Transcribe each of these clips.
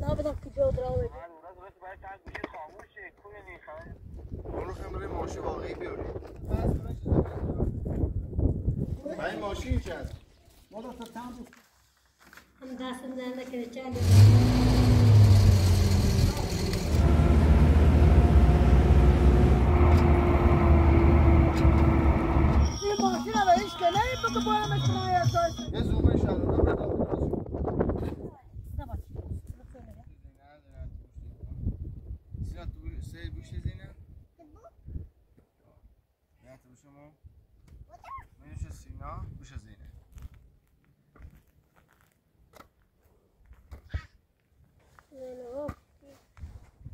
لابد کجا دراوی اون رو خمره ماشی واقعی بیاریم این ماشین چند هم دستم در چلی این ماشین رو هیچ که نهیم بگو باید مکنه اساسی یه زومه شده بده سینا تو سه گوشه زینه نه تو شما منوش سینا گوش زینه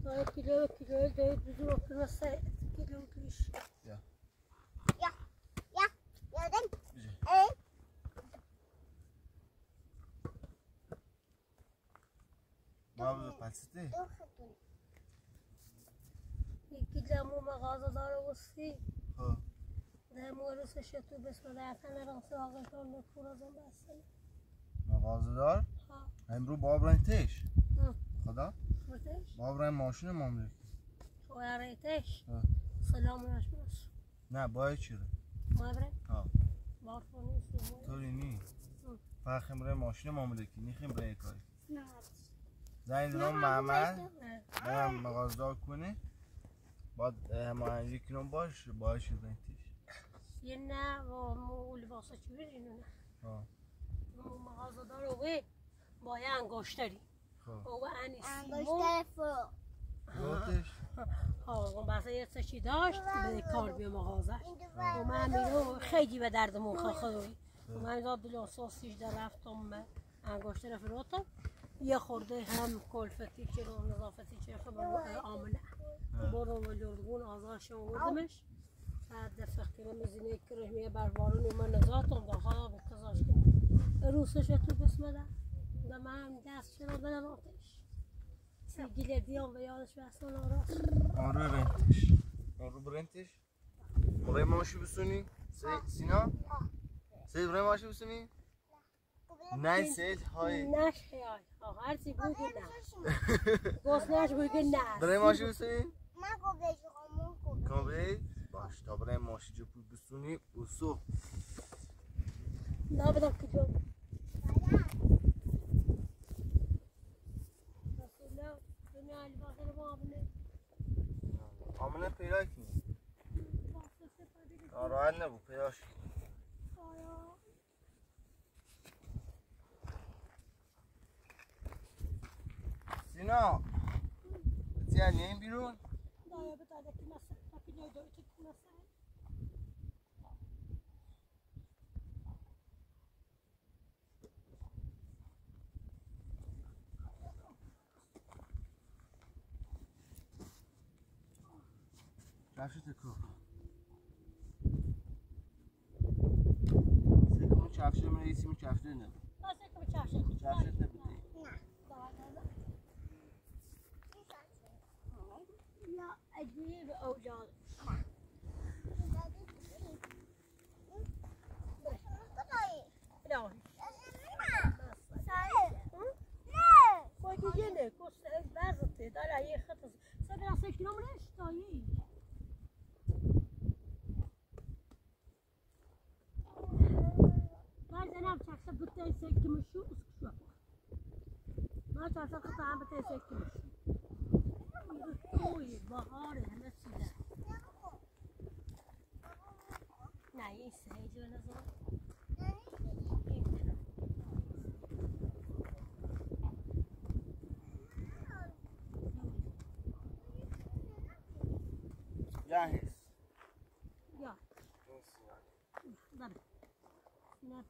Dayı kilo kilo dayı düzü oturmasa kilo kilo. بابا پسته یکی جمعو مغازه داره وسی ها ده مورس شتو بسم در تن آقایان نکور از اون بستن مغازه دار ها امرو باب رنگ تش. ها. خدا باب رنگ ماشین ماملک خویاریتش ها. سلام نشمرس نه باید چیره مابره ها. بارفونی سیمون طوری نی. فقط خمره ماشین ماملکی نی خمره کاری زنگ دارم محمد. برم مغازه دار کنه. بعد همه یک کنم باش باید شد رنگ یه نه و مو لباسا چی نه ها مو مغازه داره وی با یه انگاشتری خب او انی سیمون انگشتر فرو گفتش ها بحث یه چی داشت به کار بیا مغازش و من میرو خیلی به درد مون و من داد دل اساسیش در رفتم انگشت رفروتم یه خورده هم کلفتی چه رو نظافتی چه خبر آمنه برو و جلگون آزارش آوردمش بعد دفقه مزینه کره میه بر بارون من نزاتم داخل به کزاش روسش تو بسمه ده ده من دست چرا دلم آتش. سیگیل دیام و یادش بستان آراست آن رو رنتش. آن رو برنتش برای ماشی بسونی. سی- سینا؟ سید برای ماشی بسونی؟ نه سید. های. نش های هر چی بگو نه. گوست نش بگو نه. برای ماشی بسونی؟ من گوگل شما گوگل. بسو لا بدم کجا رسولا دنیا لباس رو با آبنه آمنه پیدا کنی ناراحت نبو پیداش کن. سینا این بیرون دایا به داده که نسه پاکی جای دایی که نسه کفش تکو سکون کفش من ریسی کفش نه نسه که به چرشه کفش نبودی لا عجیب اوجاد الهی باید یه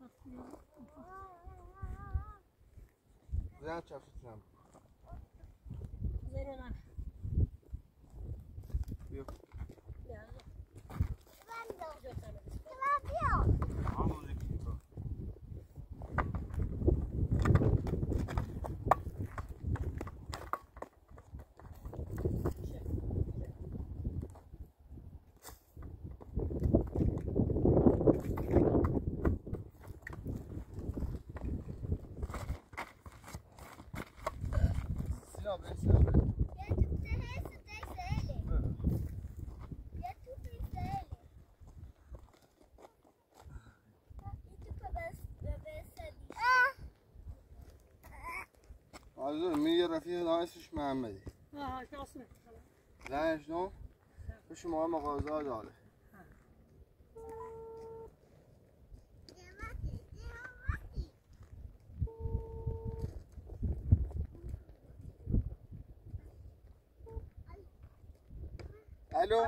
نفس بزن رفیق نایسش محمدی. آه کاسمه زنش نو؟ به شما مغازه داره. الو؟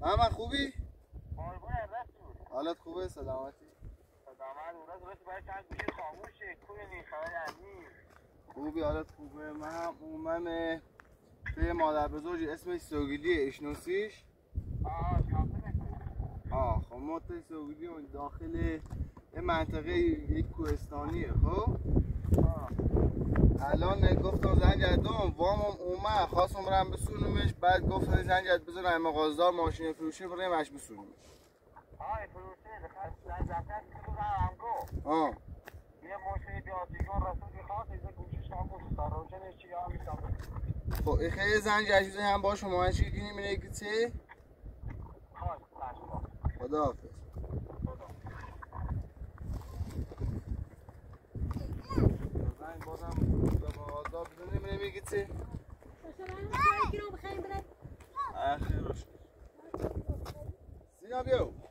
محمد خوبی؟ حالت خوبه؟ سلامتی؟ خوبی حالت خوبه. من هم اومم به مادر بزرگی اسمش سوگیلیه اشنوسیش. آه خب ما تا سوگیلی اون داخل یه منطقه یک کوهستانیه خب؟ الان گفتم زنگ دادم وامم اومد. خواستم برم بسونمش بعد گفتم زنگ زد بزن این مغازدار ماشین فروشی برایمش بسونمش آه خب خیلی زنگ عزیزی هم با شما چی کنیم اینه که چه؟ خدا حافظ زنگ بازم مغازدار بزنیم اینه میگه چه؟ یکی آخه روش سینا بیو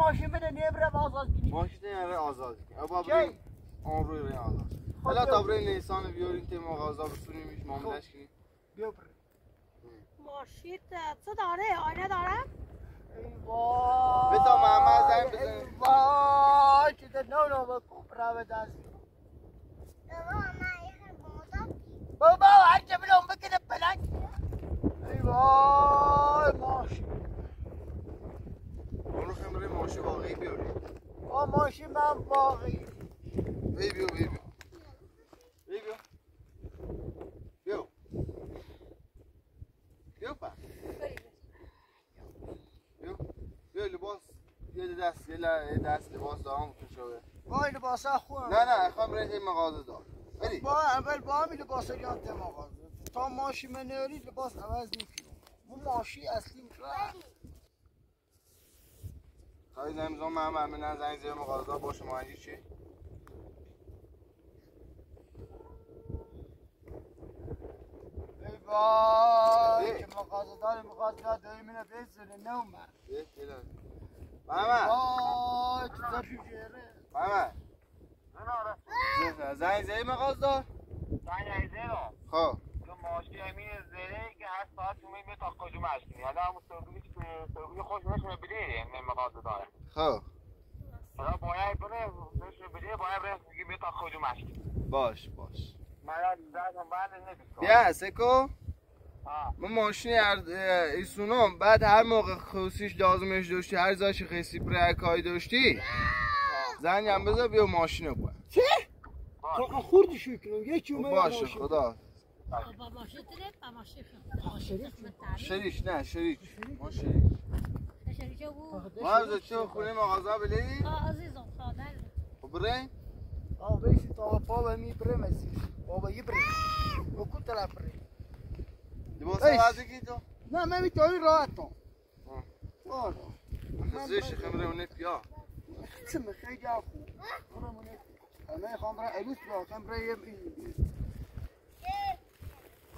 ماشین بده نبره بازاز گیری ماشین یاره آزاد ابا کی؟ بریم اون روی رین آزاد. خب حالا. تا بریم نیسان بیاریم که مغازه بسونیمش معاملش کنیم. بیا بره ماشین چه داره؟ آینه داره؟ ای وای بتا محمد زنگ بزن. ای وای چه نو نو با کوپرا به دست بابا هر چه بلوم بکنه پلک ای وای ماشین. ماشین واقعی بیاریم. با ماشین من باقی بی بیو بی بیو بی بیو بیو بیو پا بیو بیو لباس. یه دست یه دست لباس دارم کشوه وای لباس خوبه. نه نه بریم این مغازه دار. بری. با اول با همین لباس جان مغازه. تا ماشین من لباس عوض می‌کنم اون ماشی اصلی میشه. های زمزم هم همه زنگ زیر مقالدار باشه مهنگی چی؟ ای وای که مقالدار مقالدار داری منو بزنه نه اومد. ای محمد وای که داری جهره محمد زنگ زیر مقالدار زنگ زیر خب. ماشی همین زره که هر ساعت تو میمی تا کجا مشکی حالا سرگوی که سرگوی خوش نشونه بده من مغازه داره. خب. حالا باید بره نشونه بده باید بره میگی می تا کجا باش باش. من یاد زدم بعد نمیستم بیا سکو. ها من ماشین ایسونم بعد هر موقع خصوصیش لازمش داشتی هر زاش خیسی برکای داشتی زنگ هم بذار بیا ماشین رو کن خوردی شو کنم یکی اومد باشه خدا. بابا ماشین تره با ماشین خیلی شریک نه شریک. ما شریک. شریک بود ما از چه خونه مغازه بلی؟ آه عزیزم خادر خب برین آه بیشی تا بابا می بره مسی بابا یه بره بکن طرف بره ایش. عوضی کی تو. نه من می‌تونی راحت تو زیش خمره و نپیا سم خیلی آخو من خوام برای الوس با این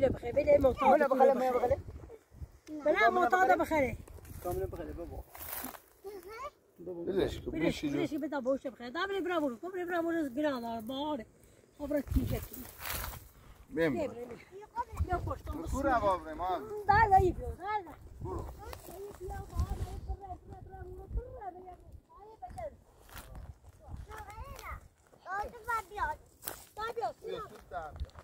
بيله بخير حالا معتاد بخره. من بخره. بلا معتاد بخير کاملا بخره بابا. بلشی جو بلش بده بوش بخير دابل برا برو كبر برا برو بنا بار خبرت كيف كيف برو يا خوش. تو هوا بره ما دار يبيو دار برو آدم و بیاد Tabii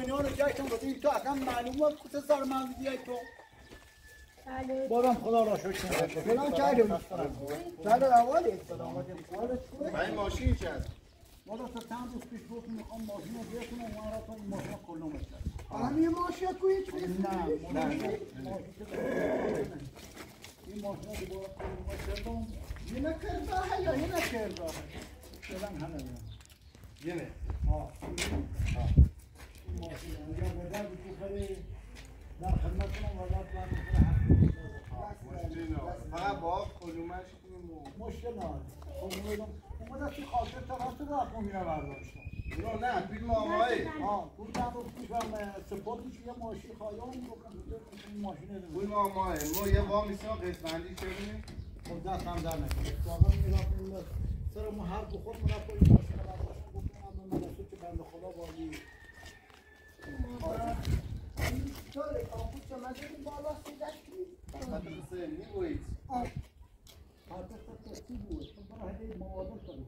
اینا رو جشن بدیم تو اصلا معلومه کت سر من بیای تو. بله. بازم خدا را شکر. فلان کردیم سر اوالی من این ماشین کرد والا تا چند روز پیش گفت می‌خوام ماشین رو بکنم اون را تو این ماشین رو کلوم کرد یه ماشین کوی چی؟ نه نه این ماشین رو دوباره کلوم کردم یه نکرده یا یه نکرده همه نه رو کنم وزارت من فقط با کلومش کنیم مشکل نداره. اومدم تو خاطر طرف تو رفت میره برداشتم و نه فیلم آقایی ها اون چند روز پیشم سپورتش یه ماشین خواهیان بکنم این ماشین رو فیلم آقایی ما یه وام نیستیم قسمندی شدیم. خب دست هم در می‌رفتیم سر ما هر دو خود مرفت این ماشین رو برداشتم گفتم من مدرسه که بند خدا بالی داره کامپوت که من دیدیم بالا سیدش می‌گویید حتی تستی بود برای هدیه موادم کنید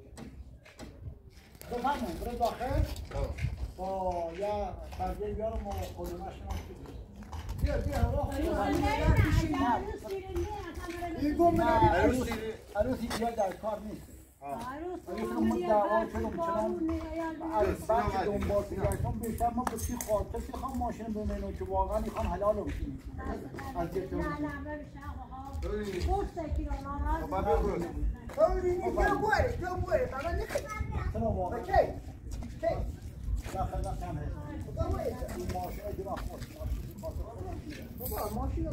بفهمم برای داخل با یا پرده بیارم و هم بیا بیا هوا این گم عروس عروس اینجا در کار نیست. عروس هم دعوا شدم چنان از بعد دنبال گشتم بیشتر ما به چی خاطر که خواهم ماشین بمینم که واقعا می‌خوام حلال رو بشیم از داخل این ماشین رو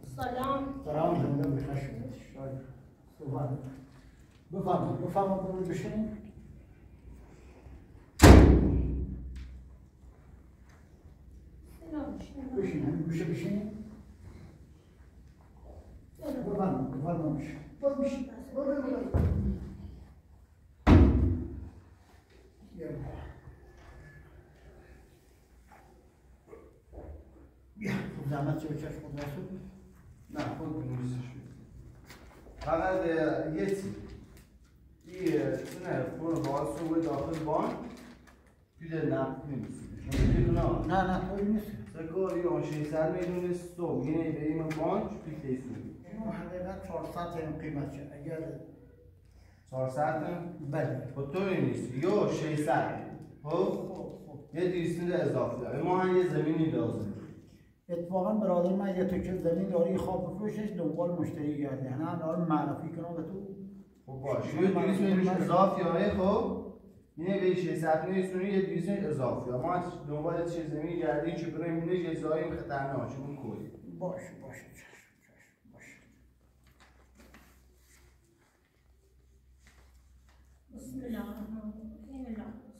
یه بیا بوی رو چی بس یا خود رو ببین تا بین داخل بفرمایید یالا بفرمایید بفرمایید سلام سلام علیکم بخیر بفرمایید بفرمایید بفرمایید برو بشینید بشین همین گوشه بشین بفرمایید بفرمایید بشین برو بشین برو برو برو بیا. بیا خب زحمت نه خود بنویسش فقط یه چیز این نه فرو باز رو داخل بانک توی نفت نمیسی نه؟ نه نه نیست. سکو یا 600 میلیون سو یعنی بریم بانک توی تیسونی اینو حقیقت 400 این قیمت اگر 400 بله. خب طوری نیست یا 600 خب؟ یه 200 اضافه داره. ما هم یه زمینی لازم اتفاقا برادر من یه تکه زمین داره خواب بفروشش دنبال مشتری گرده. یعنی هم دارم معرفی کنم به تو خب باشه. یه 200 میلیون اضافه های خب. اینه به 600 میلیون یه 200 اضافه ما از دنبال چه زمینی گردیم که برای اینه یه جایی خطرناک اون کوی باشه باشه باشه. بسم الله. الرحمن الرحیم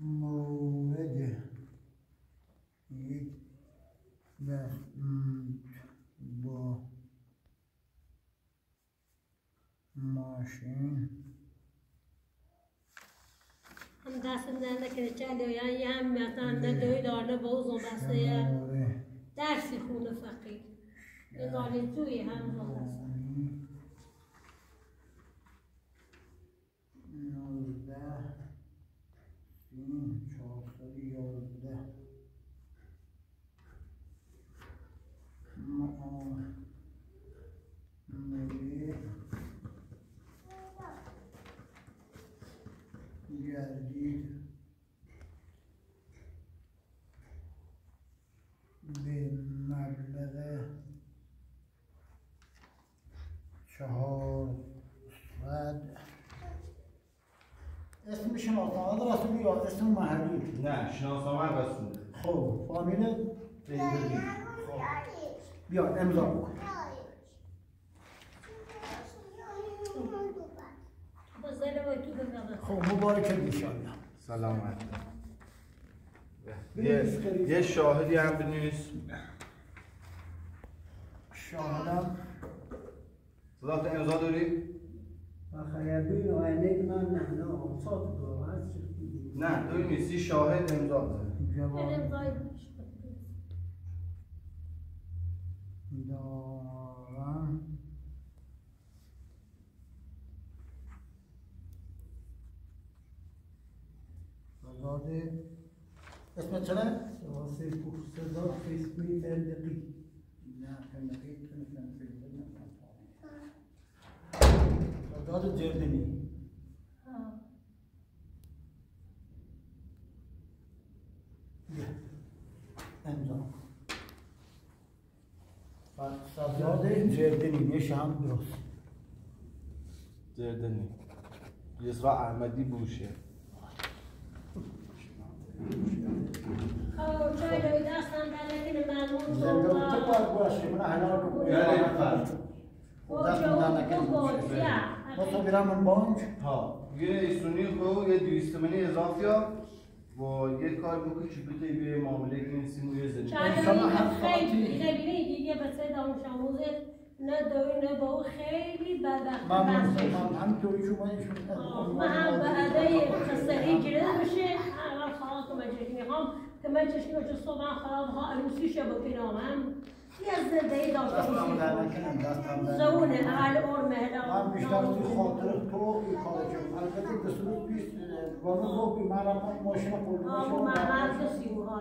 مورد یک بند با ماشین. هم دست در نکنه چلی یا یه هم مثلا دوی دارنه با اوزون بسته. درسی خونه فقیر یه دارین توی هم بسته نوزده سین چهارصد یازده معامله جدید به مبلغ چهارصد اسم شناسنامه رسولی یا اسم محلی؟ نه شناسنامه رسول خب فامیل؟ بیا امضا بکن. خب مبارک انشالله سلامت. یه, شاهدی هم بنویس. شاهدم. صدات امضا داری؟ خیلی آینه من نه نه آساد هست نه داری نیستی شاهد امضا بزن دارم آزاد. اسم چنه؟ واسه صدا فیسبوک بلدقی نه فندقی کنه آزاد جردنی بیا امضا سازاد جردنی میشه هم درست دردنی یسرا احمدی بوشه خب تو بیرم من بانک ها یه ایسونی خو یه دویست منی اضافی ها و یه کار بکن که بده یه معامله کنیسی و یه زنی هم خیلی؟ خیلی دیگه به سه دانش آموز نه دوی نه با او خیلی بدبخت. من. من همینطوری شما من هم به ادای خستگی گرفته بشه اول خلاص که من چشم می‌خوام که من چشم رو صبح خلاص ها عروسی شب کنم نکنم دستم در زونه. اول اور من بیشتر توی خاطر تو این کار کردم. البته به صورت پیش بانو گفت من رفتم ماشین پول آمو محمد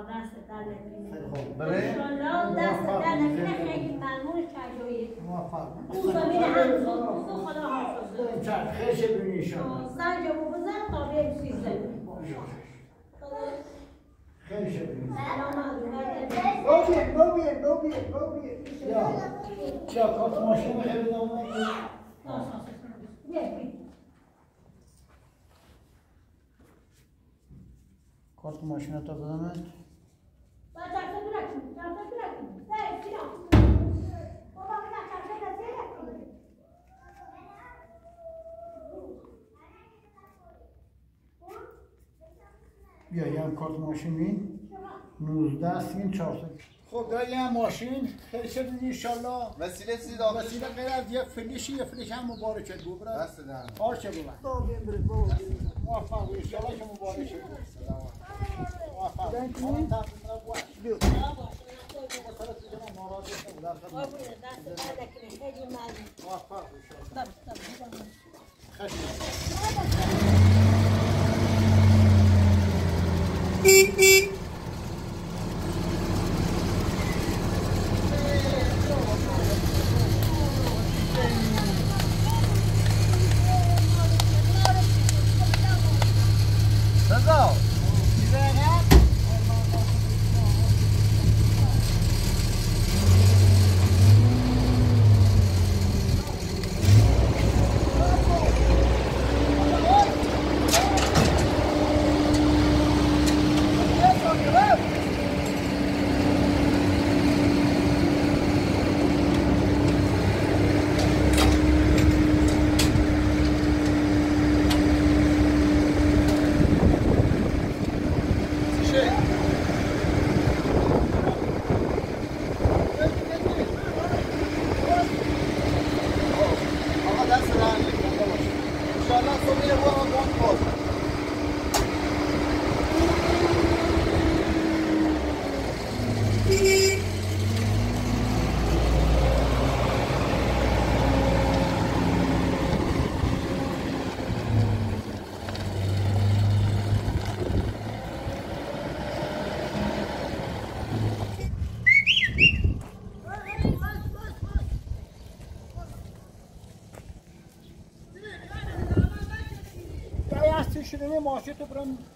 دست در نکنه. برای انشالله دست در نکنه خیلی ممنون شجایی موفق. او زمین هم زود خدا حافظه چند خیش بینی ایشان زنجمو بزن تا بریم سیزده. خیش بینی سلامت بابی بابی بابی بابی یا چه کارت ماشین خیلی دامنه کارت ماشین تا بدم بیا یه هم کارت ماشین بین. 19 سین 400 خب داری یه ماشین. خیلی شد انشالله. وسیله سی وسیله غیر از یه فلیشی یه فلیش هم مبارکت بود برا دست در کار چه بود؟ موفق بود. انشالله که مبارکت بود موفق. بود. موفق بود. 嗯嗯 هستی شده ماشین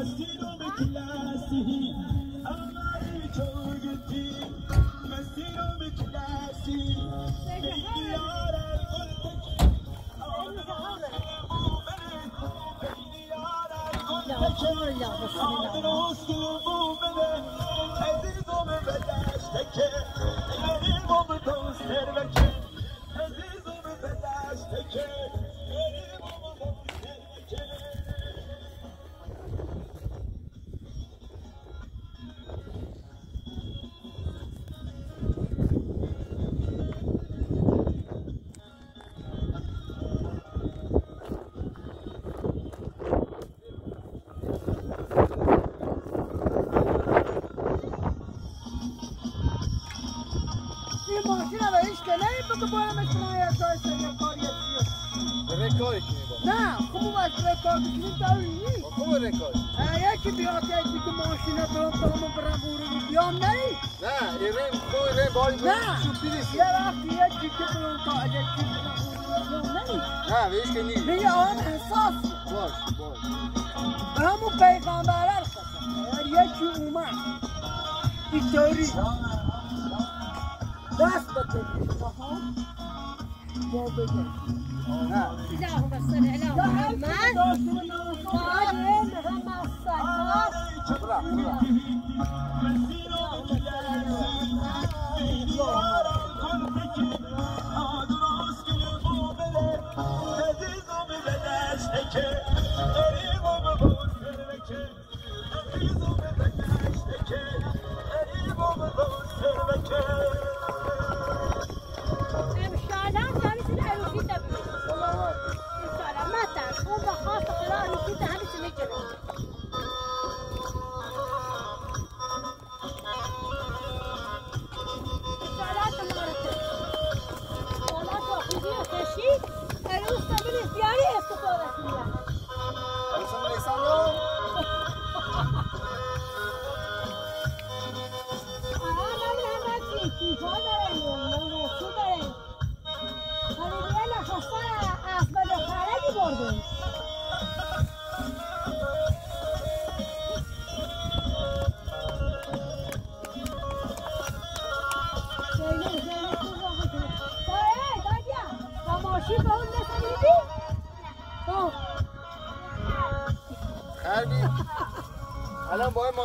المسجد بكلاسه أما بوجودي مسجد بكلاسي من ديار القلب أو من عالم بين ديار القلب أو من की चोरी दस बजे दो बजे हमारा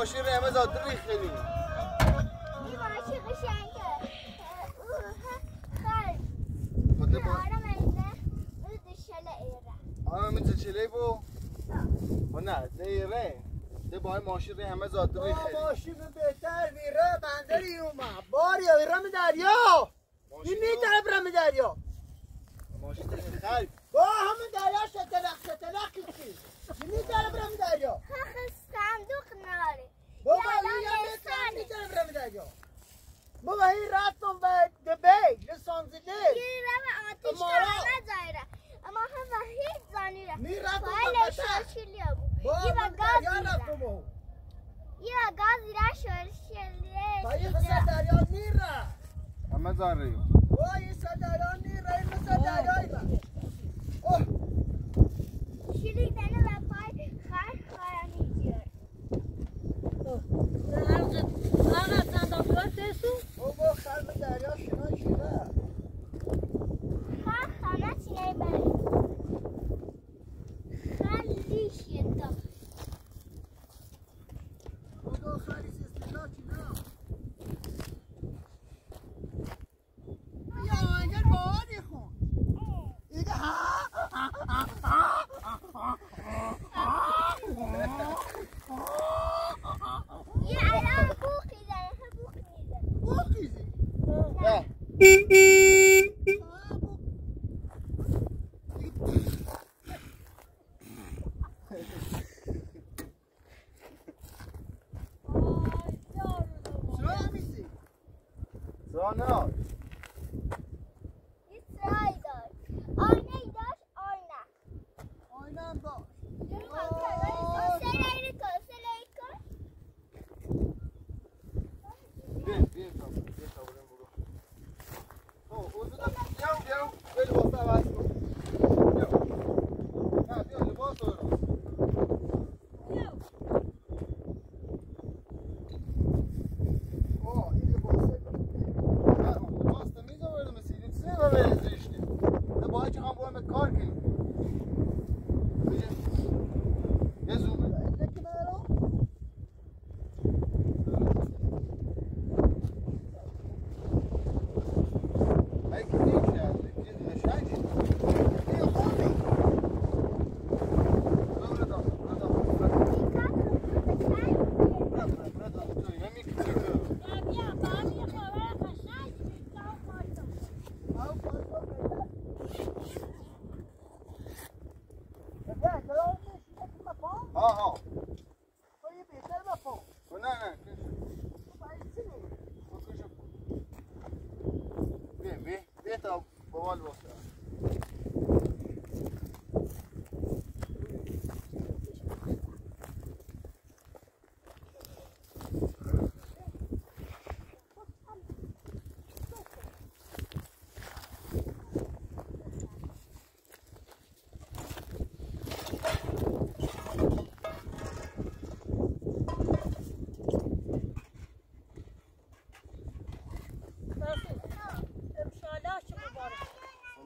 ماشین قرمز آتر ریخ خیلی.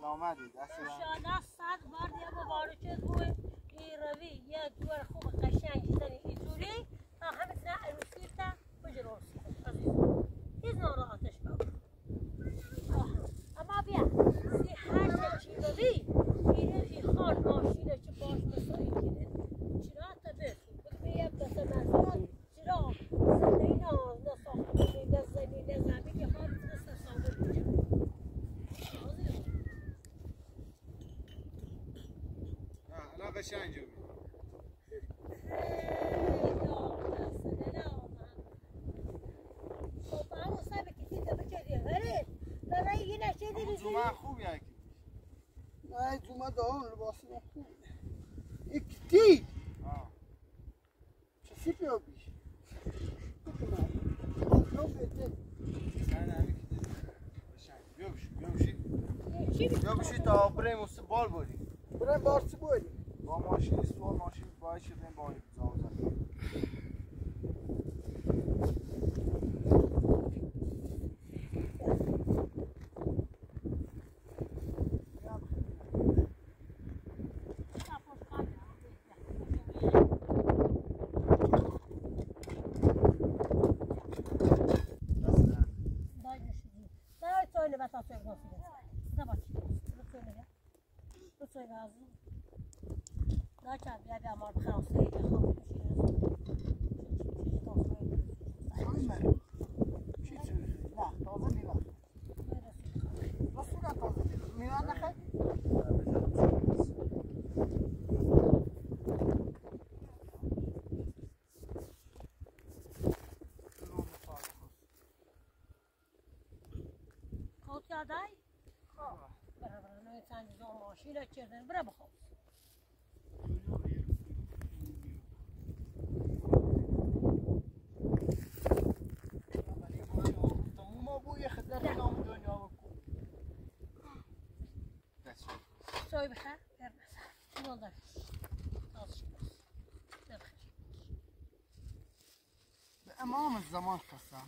سلامتی دست انشالله صد بار دیگه مبارکت بوی ای روی یه دور خوب قشنگ زنی اینجوری تا همه زن عروسی تا بجروسی هیچ ناراحتش باید اما بیا سی هر چی روی میره ای خال ماشینه چه باش مسایی کنه چرا تا بسو بگه بیم دست مثلا چرا زنی نا نساخته نه زنی نه زمین یه خال دست ساده بگه الان قشنگ جوی زومه خوبی هکی نه جمعه دارم لباس خوب اکتی آه چسی پیا بیش تو بهتر نه نه همی که قشنگ بیا بشی بیا بشی تا بریم است بال بودی برم بارسی بودی با ماشین سوال ماشین باید شدیم با vas-y. Là, quand bien vers mon français. يلا كده برافو خالص. تمام هو امام الزمرطه صاح.